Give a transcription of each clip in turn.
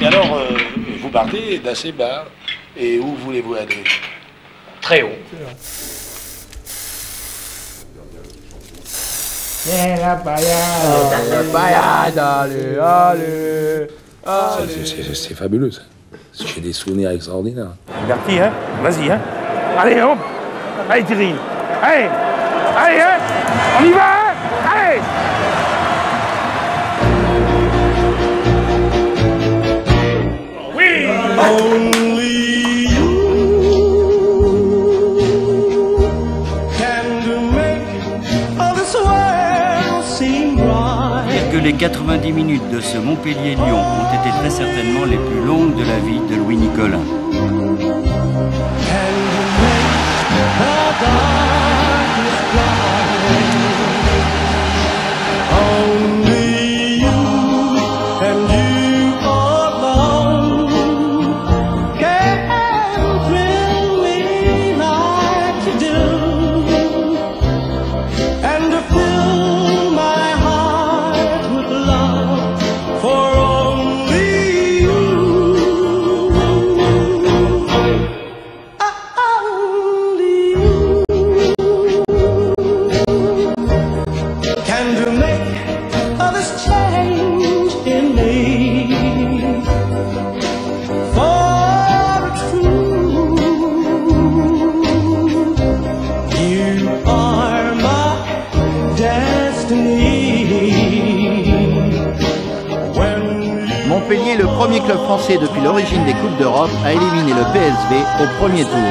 Et alors, euh, vous partez d'assez bas. Et où voulez-vous aller? Très haut. C'est la paillade, la paillade, allez, allez, allez. C'est- c'est- C'est fabuleux, ça. J'ai des souvenirs extraordinaires. Bertie, hein? Vas-y, hein Allez, hop Allez, Thierry Allez Allez, hein On y va, les 90 minutes de ce Montpellier-Lyon ont été très certainement les plus longues de la vie de Louis Nicolin. Montpellier est le premier club français depuis l'origine des Coupes d'Europe à éliminer le PSV au premier tour.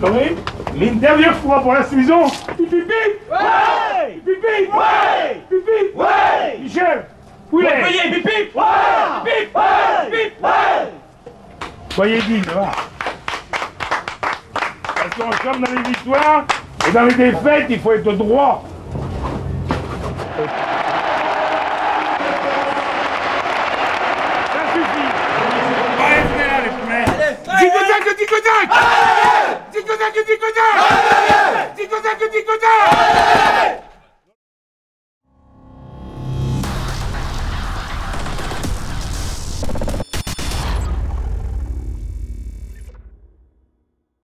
Préparé L'interview fois pour la saison Pipi Ouais. Pipi Ouais. Pipi. Ouais. Michel Poulet Montpellier Pipi. Ouais. Pipi. Ouais. Pipi. Ouais Soyez dignes, va Parce qu'on comme dans les victoires et dans les défaites, il faut être droit. Ça suffit. Allez, venez là, les poulets Tic-tac, tic-tac